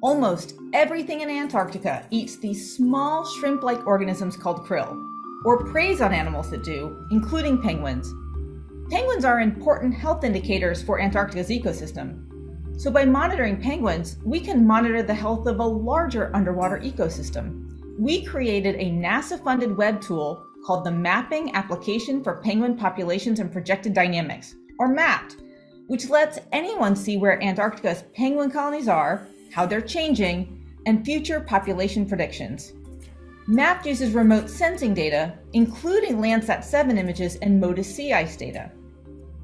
Almost everything in Antarctica eats these small shrimp like organisms called krill, or preys on animals that do, including penguins. Penguins are important health indicators for Antarctica's ecosystem. So, by monitoring penguins, we can monitor the health of a larger underwater ecosystem. We created a NASA funded web tool called the Mapping Application for Penguin Populations and Projected Dynamics, or MAPPPD, which lets anyone see where Antarctica's penguin colonies are how they're changing, and future population predictions. MAPPPD uses remote sensing data, including Landsat 7 images and MODIS sea ice data.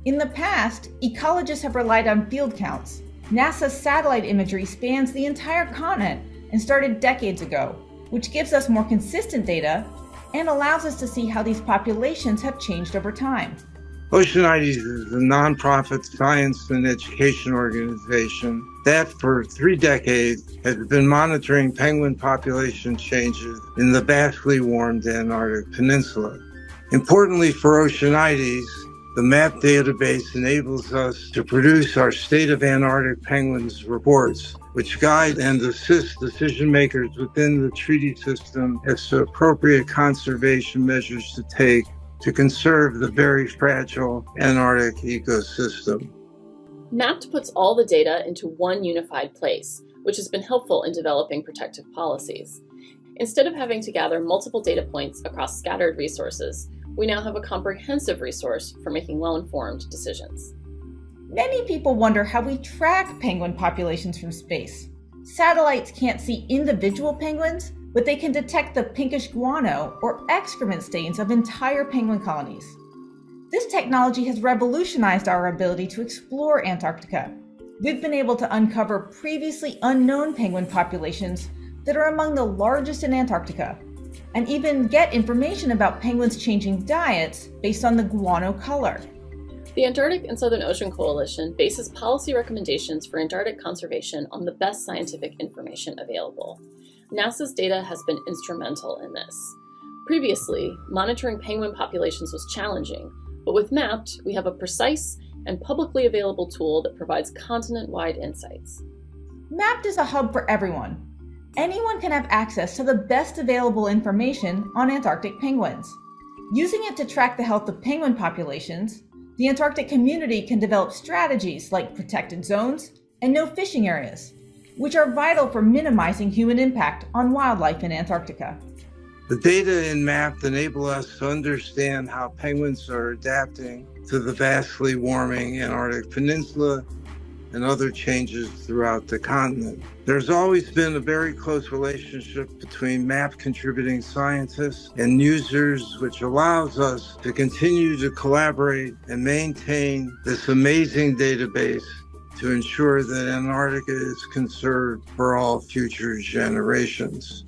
In the past, ecologists have relied on field counts. NASA's satellite imagery spans the entire continent and started decades ago, which gives us more consistent data and allows us to see how these populations have changed over time. Oceanites is a nonprofit science and education organization that for three decades has been monitoring penguin population changes in the vastly warmed Antarctic Peninsula. Importantly for Oceanites, the MAP database enables us to produce our State of Antarctic Penguins reports, which guide and assist decision makers within the treaty system as to appropriate conservation measures to take to conserve the very fragile Antarctic ecosystem. MAPPPD puts all the data into one unified place, which has been helpful in developing protective policies. Instead of having to gather multiple data points across scattered resources, we now have a comprehensive resource for making well informed decisions. Many people wonder how we track penguin populations from space. Satellites can't see individual penguins, but they can detect the pinkish guano or excrement stains of entire penguin colonies. This technology has revolutionized our ability to explore Antarctica. We've been able to uncover previously unknown penguin populations that are among the largest in Antarctica, and even get information about penguins changing diets based on the guano color. The Antarctic and Southern Ocean Coalition bases policy recommendations for Antarctic conservation on the best scientific information available. NASA's data has been instrumental in this. Previously, monitoring penguin populations was challenging, but with MAPPPD, we have a precise and publicly available tool that provides continent wide insights. MAPPPD is a hub for everyone. Anyone can have access to the best available information on Antarctic penguins. Using it to track the health of penguin populations, the Antarctic community can develop strategies like protected zones and no fishing areas which are vital for minimizing human impact on wildlife in Antarctica. The data in MAPPPD enable us to understand how penguins are adapting to the vastly warming Antarctic Peninsula and other changes throughout the continent. There's always been a very close relationship between MAP contributing scientists and users, which allows us to continue to collaborate and maintain this amazing database to ensure that Antarctica is conserved for all future generations.